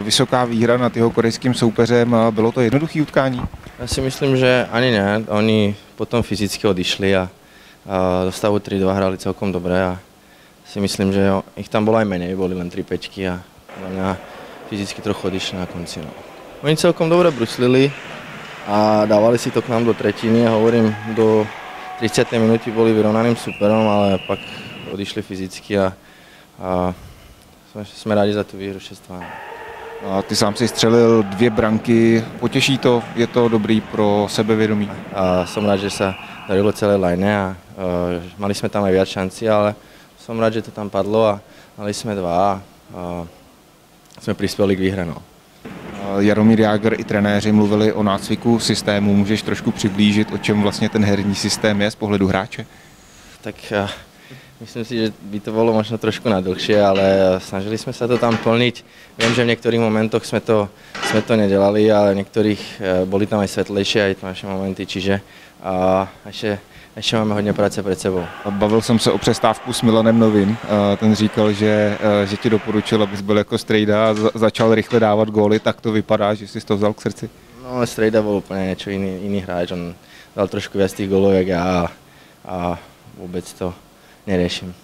Vysoká výhra nad jeho korejským soupeřem, bylo to jednoduché utkání? Já si myslím, že ani ne. Oni potom fyzicky odišli a, a do stavu 3-2 hrali celkom dobré a si myslím, že jo, ich tam bolo aj menej, boli len 3 pečky a na mňa fyzicky trochu odišli na konci. No. Oni celkom dobre bruslili a dávali si to k nám do tretiny a hovorím, do 30. minúty boli vyrovnaným superom, ale pak odišli fyzicky a, a jsme, jsme rádi za tu výhru 6 a ty sám si střelil dvě branky, potěší to, je to dobrý pro sebevědomí? A som rád, že sa darilo celé line a uh, mali sme tam aj viac šanci, ale som rád, že to tam padlo a mali sme dva a jsme přispěli k výhře. No. Jaromír Jágr i trenéři mluvili o nácviku systému. Můžeš trošku přiblížit, o čem vlastně ten herní systém je z pohledu hráče? Tak Myslím si, že by to bolo možno trošku na dlhšie, ale snažili sme sa to tam plniť. Viem, že v niektorých momentoch sme to, sme to nedelali, ale v niektorých e, boli tam aj svetlejšie, aj naše momenty, čiže a ešte, ešte máme hodně práce před sebou. Bavil jsem se o přestávku s Milanem Novým. Ten říkal, že, e, že ti doporučil, abys byl jako strejda a začal rychle dávat góly. Tak to vypadá, že jsi to vzal k srdci? No, strejda byl úplně něco jiný, jiný hráč. On dal trošku viac tých gólov, jak já a, a vůbec to نریشیم.